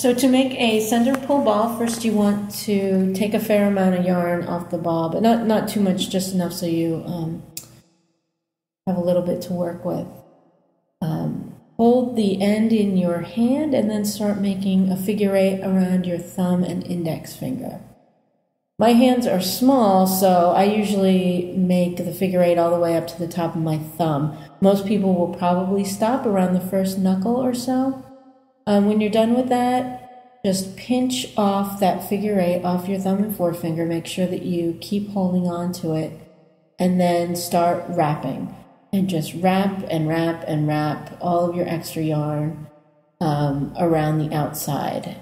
So to make a center pull ball, first you want to take a fair amount of yarn off the ball, but not, not too much, just enough so you um, have a little bit to work with. Um, hold the end in your hand and then start making a figure eight around your thumb and index finger. My hands are small, so I usually make the figure eight all the way up to the top of my thumb. Most people will probably stop around the first knuckle or so. Um, when you're done with that, just pinch off that figure eight off your thumb and forefinger. Make sure that you keep holding on to it, and then start wrapping. And just wrap and wrap and wrap all of your extra yarn um, around the outside.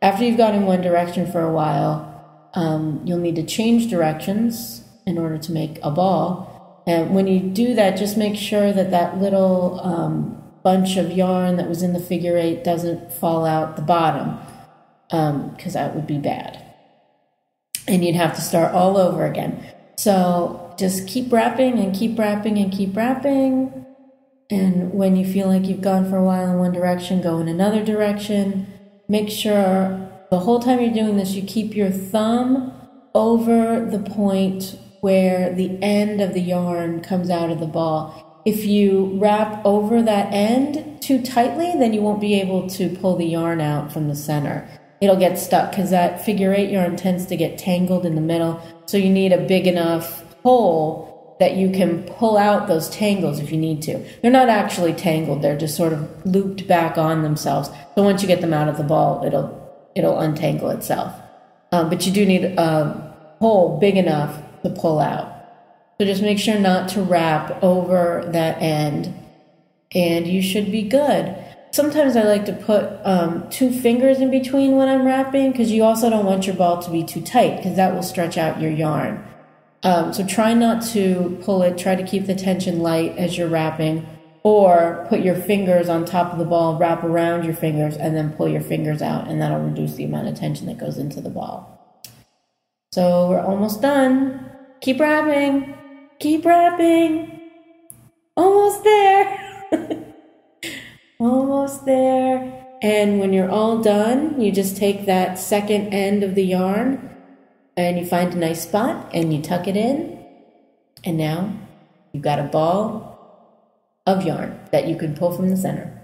After you've gone in one direction for a while, um, you'll need to change directions in order to make a ball. And when you do that, just make sure that that little um, bunch of yarn that was in the figure eight doesn't fall out the bottom because um, that would be bad. And you'd have to start all over again. So just keep wrapping and keep wrapping and keep wrapping. And when you feel like you've gone for a while in one direction, go in another direction. Make sure the whole time you're doing this, you keep your thumb over the point where the end of the yarn comes out of the ball if you wrap over that end too tightly, then you won't be able to pull the yarn out from the center. It'll get stuck because that figure eight yarn tends to get tangled in the middle. So you need a big enough hole that you can pull out those tangles if you need to. They're not actually tangled; they're just sort of looped back on themselves. So once you get them out of the ball, it'll it'll untangle itself. Um, but you do need a hole big enough to pull out. So just make sure not to wrap over that end, and you should be good. Sometimes I like to put um, two fingers in between when I'm wrapping because you also don't want your ball to be too tight because that will stretch out your yarn. Um, so try not to pull it, try to keep the tension light as you're wrapping, or put your fingers on top of the ball, wrap around your fingers, and then pull your fingers out, and that'll reduce the amount of tension that goes into the ball. So we're almost done. Keep wrapping. Keep wrapping. Almost there. Almost there. And when you're all done, you just take that second end of the yarn and you find a nice spot and you tuck it in. And now you've got a ball of yarn that you can pull from the center.